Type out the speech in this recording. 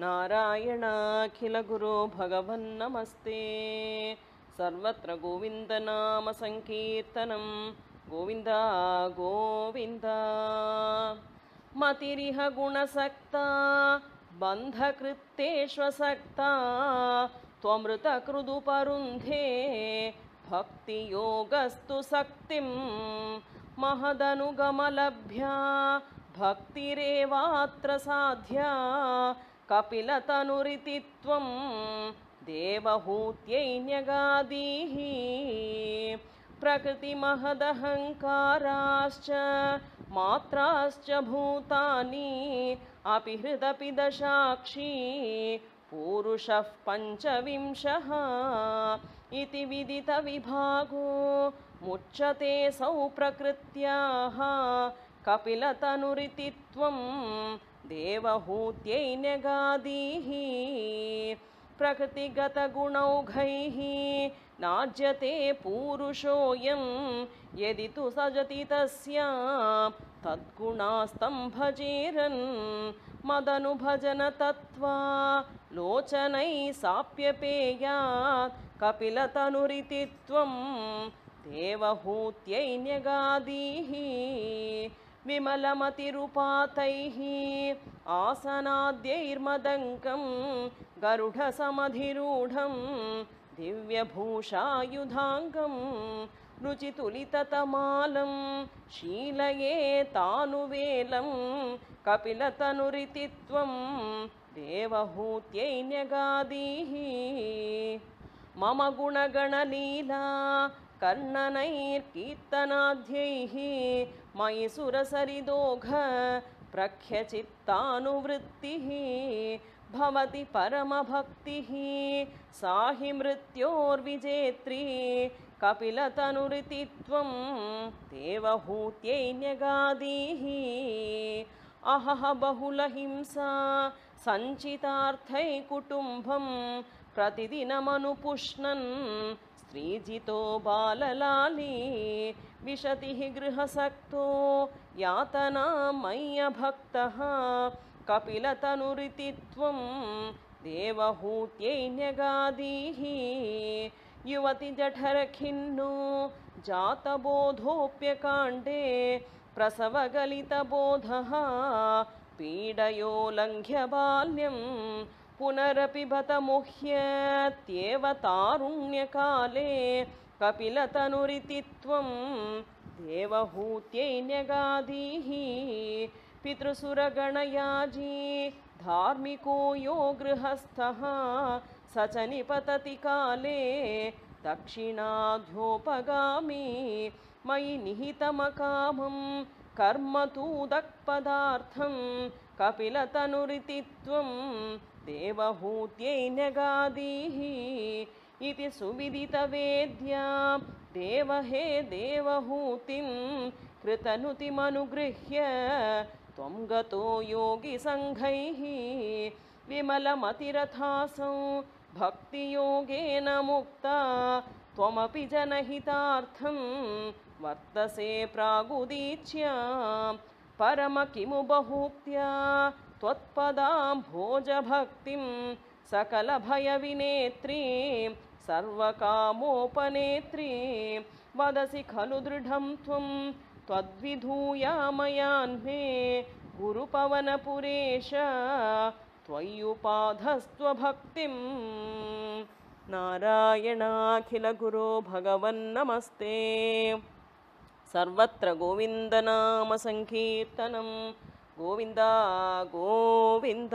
नारायणाखिलगुरो भगवन्नमस्ते सर्वत्र गोविन्दनामसङ्कीर्तनं गोविन्द गोविन्द। मतिरिह गुणसक्ता बन्धकृत्तेष्वसक्ता त्वमृतकृदुपरुन्धे भक्तियोगस्तु सक्तिं महदनुगमलभ्या भक्तिरेवात्र साध्या कपिलतनुरिति त्वं देवहूत्यै न्यगादीः प्रकृतिमहदहङ्काराश्च मात्राश्च भूतानि अपि हृदपि दशाक्षी पूरुषः पञ्चविंशः। इति विदितविभागो मुच्यते सौ प्रकृत्याः कपिलतनुरिति त्वं देवहूत्यै न्यगादीः प्रकृतिगतगुणौघैः नाज्यते पूरुषोऽयं यदि तु सजति तस्या तद्गुणास्तं भजेरन् मदनुभजन तत्त्वा लोचनैः साप्यपेयात् कपिलतनुरिति त्वं देवहूत्यै न्यगादीः विमलमतिरुपातैः आसनाद्यैर्मदङ्कं गरुडसमधिरूढं दिव्यभूषायुधाङ्गं रुचितुलिततमालं शीलये तानुवेलं कपिलतनुरिति त्वं देवहूत्यै न्यगादीः। मम गुणगणलीला कर्णनैर्कीर्तनाद्यैः मयि सुरसरिदोघ प्रख्यचित्तानुवृत्तिः भवति परमभक्तिः। सा हि मृत्योर्विजेत्री कपिलतनुरिति त्वं देवहूत्यै न्यगादीः। अहः बहुलहिंसा सञ्चितार्थै कुटुम्बं प्रतिदिनमनुपुष्णन् स्त्रीजितो बाललाली विशतिः गृहसक्तो यातनामय्यभक्तः कपिलतनुरिति त्वं देवहूत्यै न्यगादीः। युवतिजठरखिन्नो जातबोधोऽप्यकाण्डे प्रसवगलितबोधः पीडयो बाल्यं पुनरपि बत मुह्यत्येव तारुण्यकाले कपिलतनुरिति त्वं देवहूत्यै न्यगादीः पितृसुरगणयाजी धार्मिको यो गृहस्थः स च निपतति काले दक्षिणाध्योपगामी मयि निहितमकामं कर्म तूदक्पदार्थं कपिलतनुरिति त्वं देवहूत्यै न्यगादीः इति सुविदितवेद्या। देवहे देवहूतिं कृतनुतिमनुगृह्य त्वं गतो योगिसङ्घैः। विमलमतिरथासौ भक्तियोगेन मुक्ता। त्वमपि जनहितार्थं वर्तसे प्रागुदीच्या परम किमु बहुक्त्या? त्वत्पदाम्भोजभक्तिं सकलभयविनेत्रीं सर्वकामोपनेत्रीं। वदसि खलु दृढं त्वं त्वद्विधूयामयान्मे गुरुपवनपुरेश त्वय्युपाधस्त्वभक्तिं नारायणाखिलगुरो भगवन्नमस्ते सर्वत्र गोविन्दनामसङ्कीर्तनं गोविन्द गोविन्द